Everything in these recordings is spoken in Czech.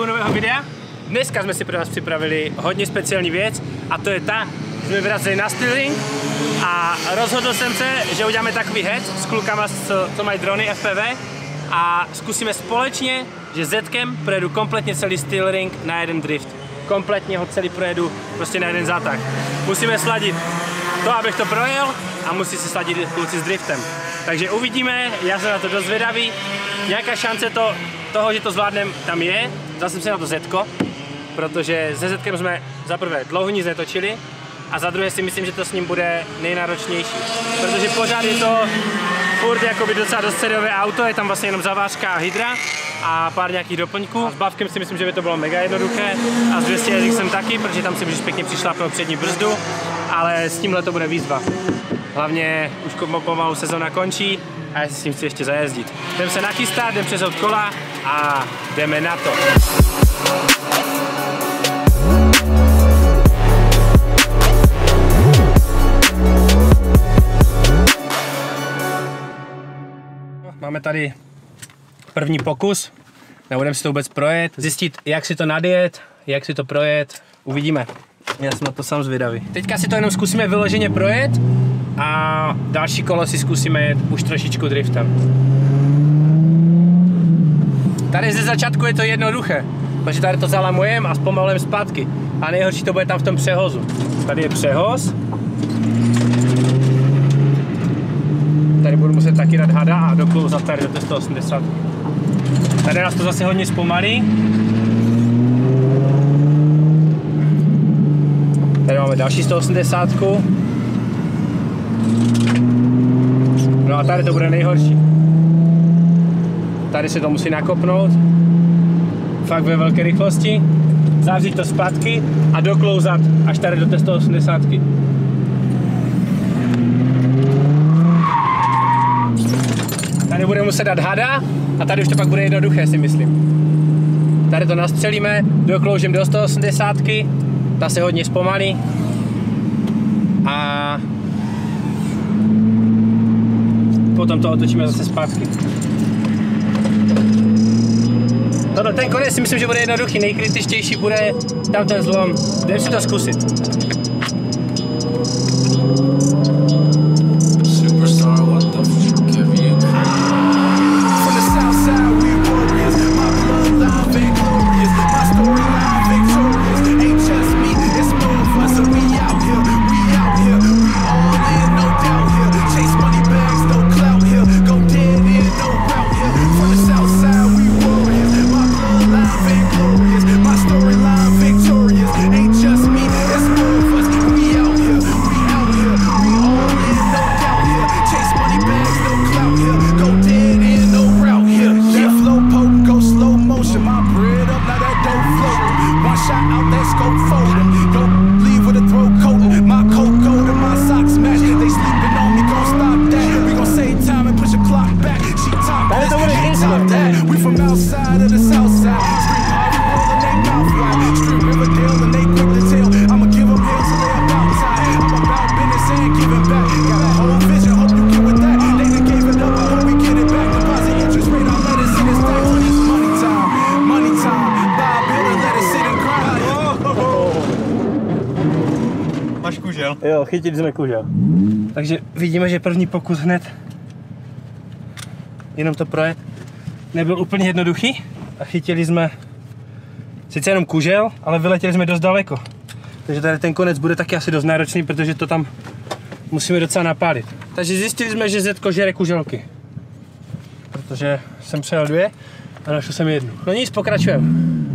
u nového videa. Dneska jsme si pro vás připravili hodně speciální věc a to je ta, že jsme vyrazili na Stirling a rozhodl jsem se, že uděláme takový head s klukama, co, co mají drony FPV a zkusíme společně, že Zetkem projedu kompletně celý Stirling na jeden drift. Kompletně ho celý projedu prostě na jeden zátah. Musíme sladit to, abych to projel a musí se sladit kluci s driftem. Takže uvidíme, já jsem na to dost zvědavý. Nějaká šance to, toho, že to zvládnem, tam je. Dal jsem si na to Zetko, protože se Zetkem jsme za prvé dlouho nic netočili a za druhé si myslím, že to s ním bude nejnáročnější. Protože pořád je to furt jakoby docela dost seriové auto, je tam vlastně jenom zavářka a hydra a pár nějakých doplňků. A s bavkem si myslím, že by to bylo mega jednoduché a s 200 jsem taky, protože tam si můžeš pěkně přišlápnout přední brzdu, ale s tímhle to bude výzva. Hlavně už pomalu sezona končí a já si s tím chci ještě zajezdit. Jdem se nachystat, jdem přes kola a jdeme na to. Máme tady první pokus, nebudeme si to vůbec projet, zjistit, jak si to nadjet, jak si to projet, uvidíme. Já jsem na to sám zvědavý. Teďka si to jenom zkusíme vyloženě projet a další kolo si zkusíme jet už trošičku driftem. Tady ze začátku je to jednoduché, protože tady to zalamujeme a zpomalujeme zpátky. A nejhorší to bude tam v tom přehozu. Tady je přehoz. Tady budu muset taky dát hada a doklouzat tady do 180. Tady nás to zase hodně zpomalí. Tady máme další 180. No a tady to bude nejhorší. Tady se to musí nakopnout. Fakt ve velké rychlosti. Zavřít to zpátky a doklouzat až tady do té 180. Tady budeme muset dát hada a tady už to pak bude jednoduché si myslím. Tady to nastřelíme, dokloužím do 180, ta se hodně zpomalí a potom to otočíme zase zpátky. Tohle ten konec si myslím, že bude jednoduchý, nejkritičtější bude tam ten zlom. Jdeme si to zkusit. Kužel? Jo, chytili jsme kužel. Takže vidíme, že první pokus hned jenom to projet nebyl úplně jednoduchý a chytili jsme sice jenom kužel, ale vyletěli jsme dost daleko. Takže tady ten konec bude taky asi dost náročný, protože to tam musíme docela napálit. Takže zjistili jsme, že Zetko žere kuželky. Protože jsem přejel dvě a našel jsem jednu. No nic, pokračujeme.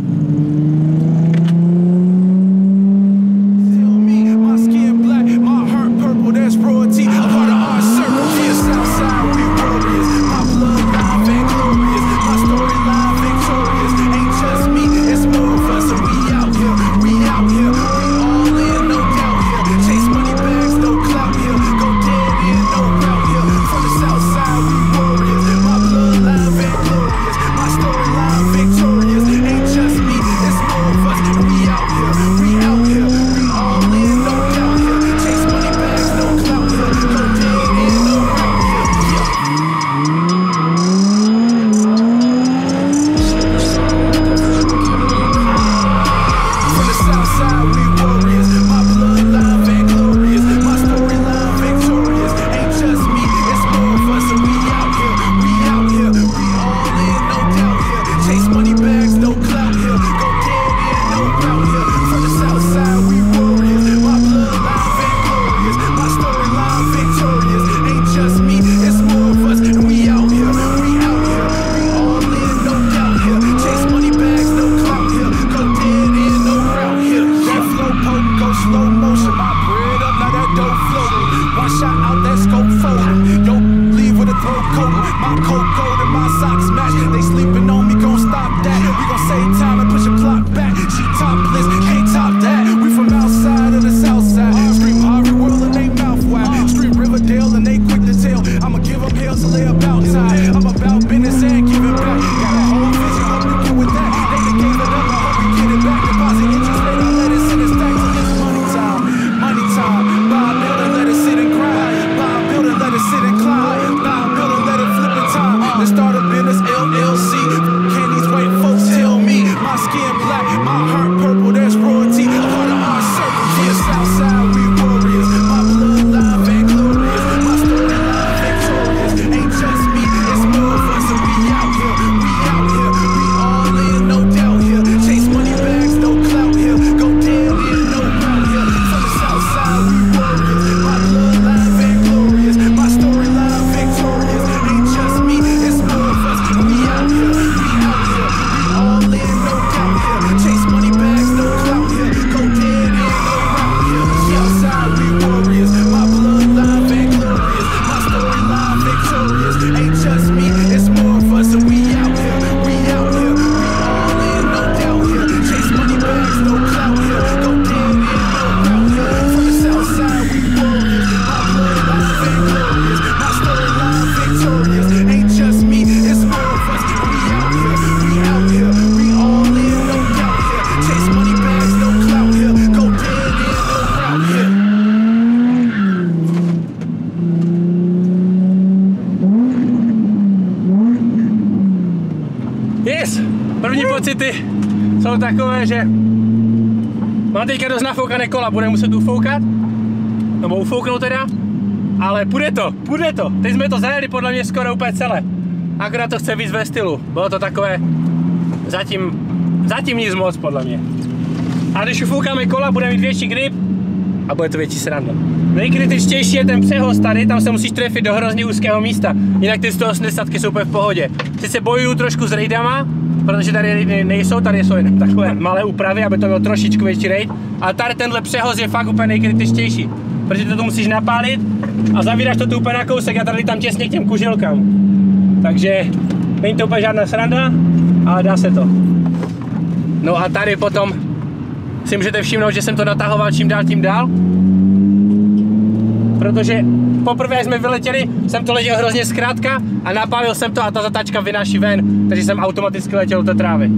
Kola, budeme muset ufoukat, nebo ufouknout teda, ale půjde to, půjde to. Teď jsme to zajeli podle mě skoro úplně celé. Akorát to chce víc ve stylu. Bylo to takové, zatím, zatím nic moc podle mě. A když ufoukáme kola, bude mít větší grip a bude to větší sranda. Nejkritičtější je ten přehoz tady, tam se musíš trefit do hrozně úzkého místa. Jinak ty 180 jsou úplně v pohodě. Sice bojuju trošku s raidama, protože tady ne- nejsou, tady jsou jen takové malé úpravy, aby to bylo trošičku větší raid. Ale tady tenhle přehoz je fakt úplně nejkritičtější. Protože to tu musíš napálit a zavíráš to tu úplně na kousek a tady tam těsně k těm kuželkám. Takže není to úplně žádná sranda, ale dá se to. No a tady potom si můžete všimnout, že jsem to natahoval čím dál tím dál. Protože poprvé, jak jsme vyletěli, jsem to letěl hrozně zkrátka a napálil jsem to a ta zatáčka vynáší ven, takže jsem automaticky letěl do té trávy.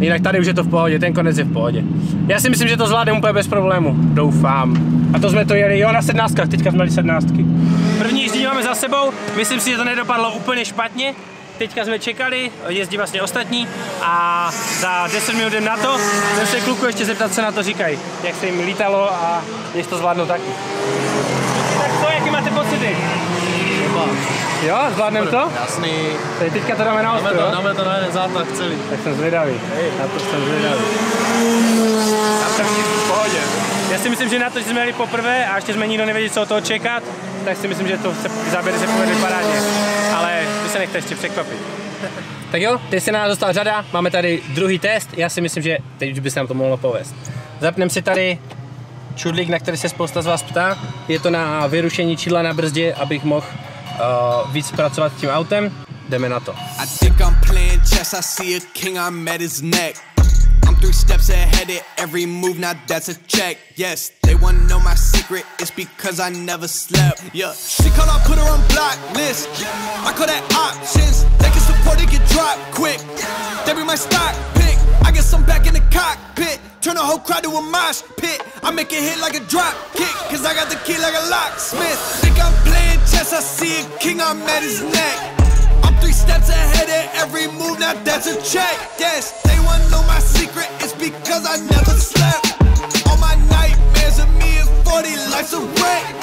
Jinak tady už je to v pohodě, ten konec je v pohodě. Já si myslím, že to zvládnem úplně bez problému. Doufám. A to jsme to jeli, jo, na sednáctkách, teďka jsme měli sednáctky. První jízdní máme za sebou, myslím si, že to nedopadlo úplně špatně. Teďka jsme čekali, jezdí vlastně ostatní a za 10 minut jdem na to. Jsem se kluku ještě zeptat, co na to říkají, jak se jim lítalo a jestli to zvládnou taky. Tak co, jaký máte pocity? Jo, zvládnem to? Jasný. Teď teďka to dáme na Dáme ostro, to, jo? dáme to na jeden zátah celý. Tak jsem zvědavý. Na to jsem zvědavý. Já jsem v pohodě. Já si myslím, že na to, že jsme jeli poprvé a ještě jsme nikdo nevěděli, co od toho čekat, tak si myslím, že to se, záběry se povedly parádně. Ale vy se nechte ještě překvapit. Tak jo, teď se na nás dostala řada, máme tady druhý test, já si myslím, že teď už by se nám to mohlo povést. Zapneme si tady čudlík, na který se spousta z vás ptá. Je to na vyrušení čidla na brzdě, abych mohl uh, víc pracovat s tím autem. Jdeme na to. I think I'm playing chess. I see a king, I'm at his neck. I'm three steps ahead of every move, now that's a check. Yes, they wanna know my secret, it's because I never slept. Yeah, she call, I put her on block list. I call that options. They can support it, get dropped quick. They be my stock pick. I guess I'm back in the cockpit. Turn the whole crowd to a mosh pit. I make it hit like a drop kick, cause I got the key like a locksmith. Think I'm playing chess, I see a king, I'm at his neck. Three steps ahead of every move, now that's a check. Yes, they wanna know my secret, it's because I never slept. All my nightmares of me is 40, life's a wreck.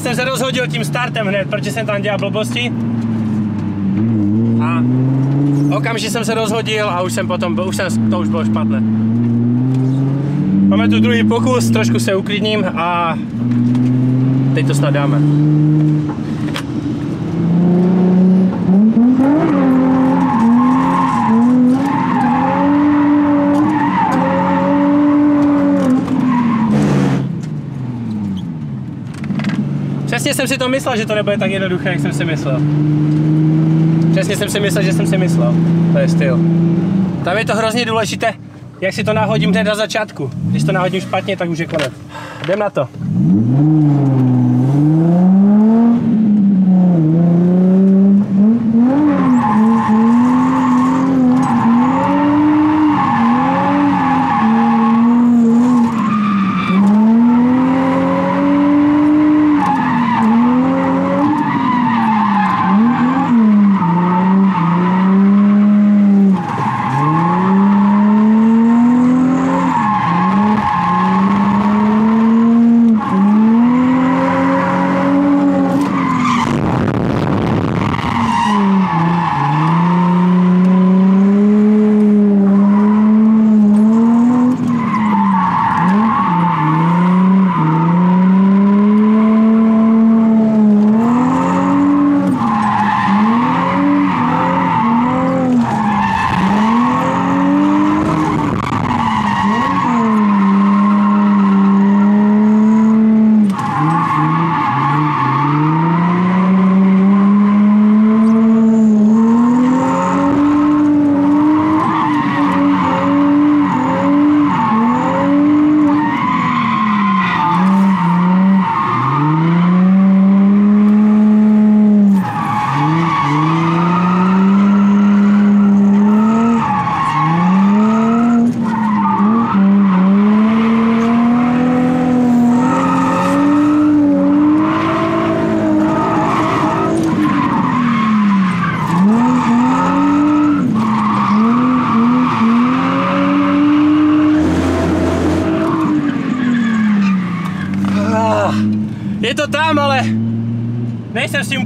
Jsem se rozhodil tím startem hned, protože jsem tam dělal blbosti. A okamžitě jsem se rozhodil a už jsem potom, už jsem, to už bylo špatné. Máme tu druhý pokus, trošku se uklidním a teď to snad dáme. Přesně jsem si to myslel, že to nebude tak jednoduché, jak jsem si myslel. Přesně jsem si myslel, že jsem si myslel. To je styl. Tam je to hrozně důležité, jak si to nahodím hned na začátku. Když to nahodím špatně, tak už je konec. Jdem na to.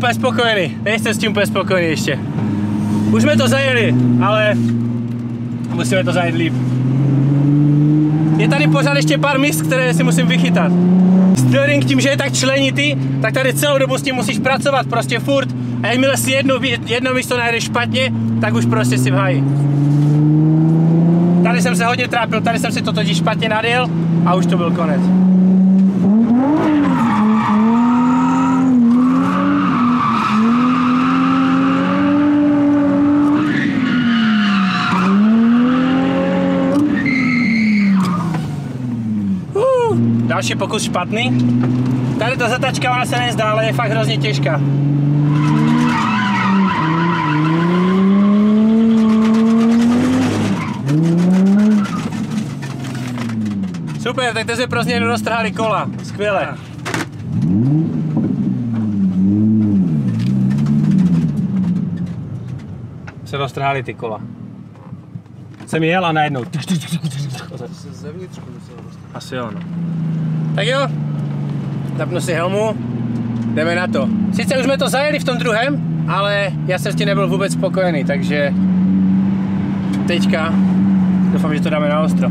Úplně spokojený. Nejsem s tím úplně spokojený ještě. Už jsme to zajeli, ale musíme to zajet líp. Je tady pořád ještě pár míst, které si musím vychytat. Steering tím, že je tak členitý, tak tady celou dobu s tím musíš pracovat prostě furt. A jakmile si jedno, jedno místo najdeš špatně, tak už prostě si v. Tady jsem se hodně trápil, tady jsem si to totiž špatně nadjel a už to byl konec. Uh, další pokus špatný. Tady ta zatačka ona se nezdá, ale je fakt hrozně těžká. Super, tak teď jsme pro změnu roztrhali kola. Skvěle. Se roztrhali ty kola. Jsem jel a najednou. Asi jo, no. Tak jo, zapnu si helmu, jdeme na to. Sice už jsme to zajeli v tom druhém, ale já jsem s tím nebyl vůbec spokojený, takže teďka doufám, že to dáme na ostro.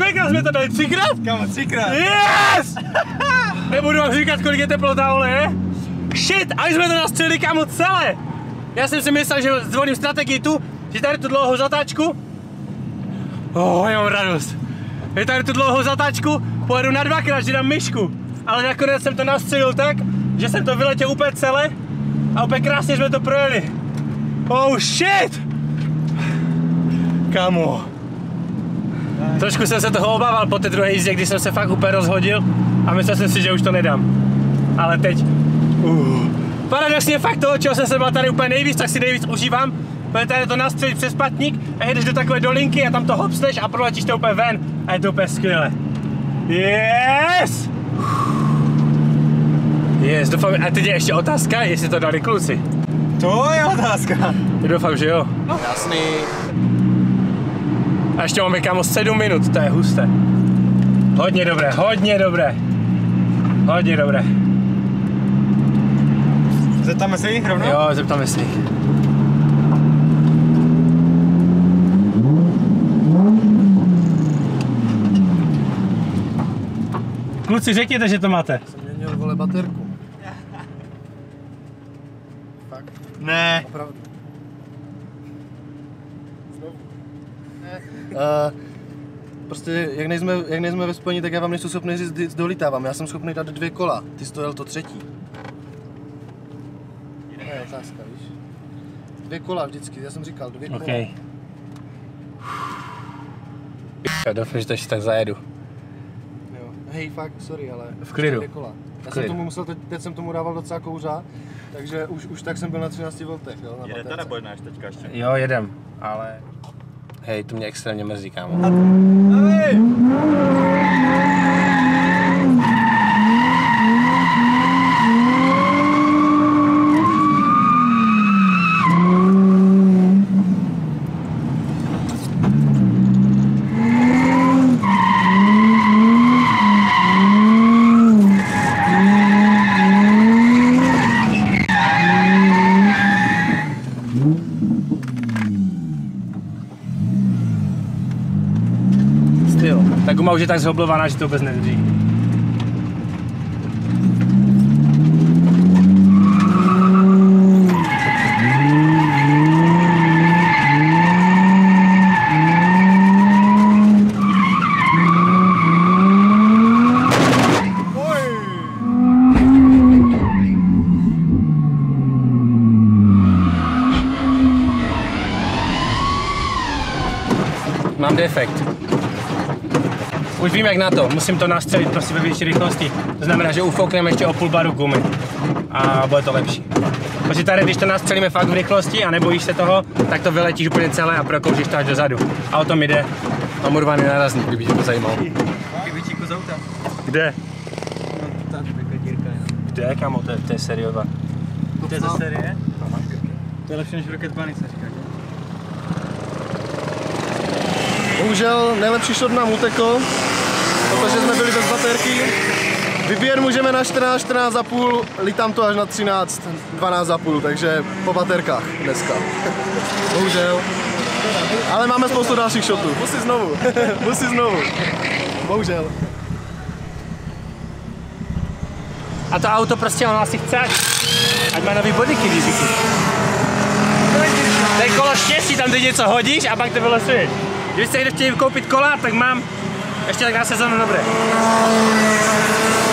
Kolikrát jsme to dali? Třikrát? Kámo, třikrát. Yes! Nebudu vám říkat, kolik je teplota, vole, je? Shit, a jsme to nastřelili, kámo, celé. Já jsem si myslel, že zvolím strategii tu, že tady tu dlouhou zatáčku. Oh, já mám radost. Je tady tu dlouhou zatáčku, pojedu na dvakrát, že dám myšku. Ale nakonec jsem to nastřelil tak, že jsem to vyletěl úplně celé a úplně krásně jsme to projeli. Oh shit! Kámo. Trošku jsem se toho obával po té druhé jízdě, když jsem se fakt úplně rozhodil a myslel jsem si, že už to nedám. Ale teď, uh. Paradoxně fakt toho, čeho jsem se byl tady úplně nejvíc, tak si nejvíc užívám. Protože tady to nastřelit přes patník a jedeš do takové dolinky a tam to hopsneš a proletíš to úplně ven a je to úplně skvělé. Yes! Yes, doufám, a teď je ještě otázka, jestli to dali kluci. To je otázka. Doufám, že jo. Jasný. A ještě máme kámo 7 minut, to je husté. Hodně dobré, hodně dobré. Hodně dobré. Zeptáme se jich rovnou? Jo, zeptáme se jich. Kluci, řekněte, že to máte. Jsem měnil vole baterku. Ne. Opravdu. Znovu. Ne. Uh, prostě jak nejsme, jak nejsme ve spojení, tak já vám nejsem schopný říct, kdy dolítávám. Já jsem schopný dát dvě kola, ty jsi to to třetí. To je otázka, víš? Dvě kola vždycky, já jsem říkal, dvě kola. OK. Já doufám, že to ještě tak zajedu. Jo. Hej, fakt, sorry, ale... V klidu. Dvě kola. Já jsem tomu musel, teď, teď jsem tomu dával docela kouřa, takže už, už tak jsem byl na 13 voltech, jo, na Jedete nebo jednáš teďka ještě? Jo, jedem, ale... Hej, to mě extrémně mrzí, kámo. Hej! Styl. Ta guma už je tak zhoblovaná, že to vůbec nevydrží. Mám defekt. Už vím jak na to, musím to nastřelit prostě ve větší rychlosti. To znamená, že ufoukneme ještě o půl baru gumy a bude to lepší. Protože tady, když to nastřelíme fakt v rychlosti a nebojíš se toho, tak to vyletíš úplně celé a prokouříš to až dozadu. A o tom jde. Mám urvaný nárazník, kdyby tě to zajímalo. Z auta. Kde? No, tady taková dírka je. Kde, kamo, to je, to je seriová. To je ze série? To je lepší než Rocket Bunny, se říká. Bohužel nejlepší shot nám utekl, protože jsme byli bez baterky. Vybíjet můžeme na 14, 14 a půl, lítám to až na 13, 12 a půl, takže po baterkách dneska. Bohužel. Ale máme spoustu dalších shotů. Musí znovu. Musí znovu. Bohužel. A to auto prostě ono asi chce, ať, má nový bodyky díky. To je kolo štěstí, tam ty něco hodíš a pak to vylosuješ. Když se jdeš chtěli koupit kola, tak mám ještě tak na sezónu dobré.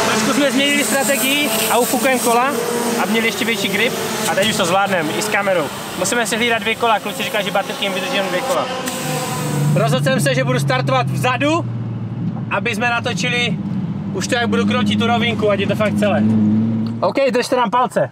Trošku jsme změnili strategii a ufukujeme kola, aby měli ještě větší grip a teď už to zvládneme i s kamerou. Musíme si hlídat dvě kola, kluci říkají, že baterky jim vydrží jenom dvě kola. Rozhodl jsem se, že budu startovat vzadu, aby jsme natočili Už to jak budu krotit tu rovinku, ať je to fakt celé. OK, držte nám palce.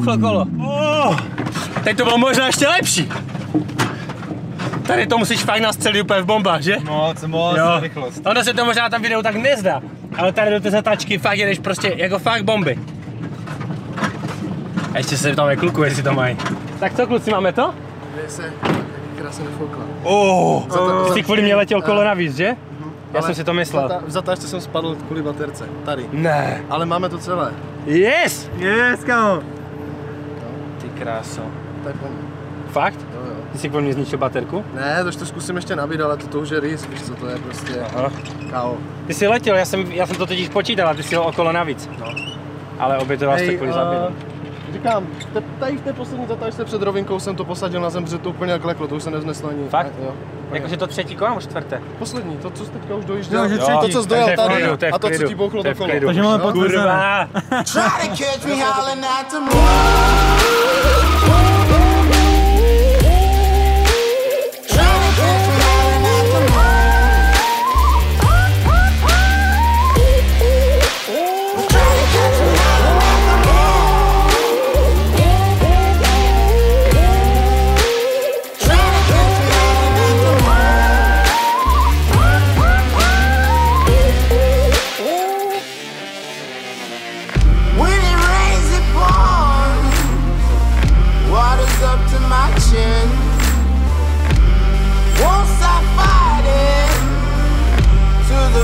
Zase nám bouchlo kolo. Oh, teď to bylo možná ještě lepší. Tady to musíš fakt nastřelit úplně v bombách, že? Moc, moc, Jo. rychlost. Ono se to možná tam videu tak nezdá, ale tady do té zatačky fakt jedeš prostě jako fakt bomby. A ještě se tam kluku, jestli to mají. Tak co kluci, máme to? Kde se krásně nefoukla. Oh, Jsi kvůli mě letěl kolo navíc, že? Já jsem si to myslel. V zatáčce jsem spadl kvůli baterce. Tady. Ne. Ale máme to celé. Yes! yes, kámo. Kráso. To je plný. Fakt? Jo, jo. Ty jsi kvůli mě zničil baterku? Ne, to už to zkusím ještě nabít, ale to, to už je rys, víš co, to je prostě Aha. KO. Ty jsi letěl, já jsem, já jsem to totiž spočítal a ty jsi ho okolo navíc. No. Ale obětoval jste kvůli záběru. eh, říkám, te, tady v té poslední zatáčce před rovinkou jsem to posadil na zem, protože to úplně kleklo, to už se nezneslo ani. Fakt? Jo. Jakože to třetí kolo nebo čtvrté? Poslední, to, co jsi teďka už dojížděl. Jo, že to, třetí. co jsi dojel to tady klidu, to a to, co ti bouchlo To do kolo. Takže máme No, potvrzené. Kurva! Try to catch me howling at the moon. Try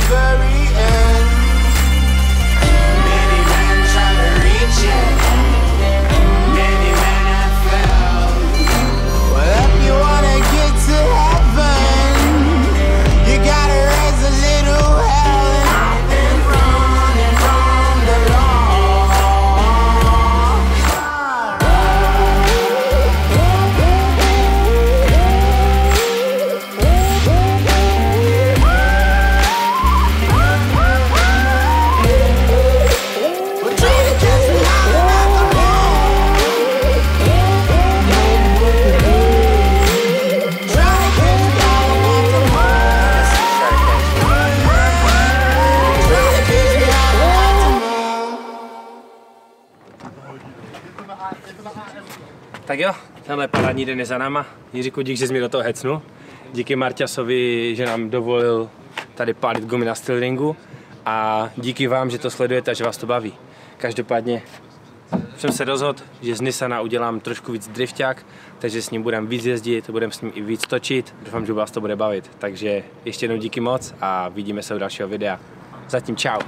very Tak jo, tenhle parádní den je za náma. Jiříku, dík, že jsi mi do toho hecnul. Díky Marťasovi, že nám dovolil tady pálit gumy na stillringu. A díky vám, že to sledujete a že vás to baví. Každopádně jsem se rozhodl, že z Nissana udělám trošku víc drifták, takže s ním budeme víc jezdit, budeme s ním i víc točit. Doufám, že vás to bude bavit. Takže ještě jednou díky moc a vidíme se u dalšího videa. Zatím čau.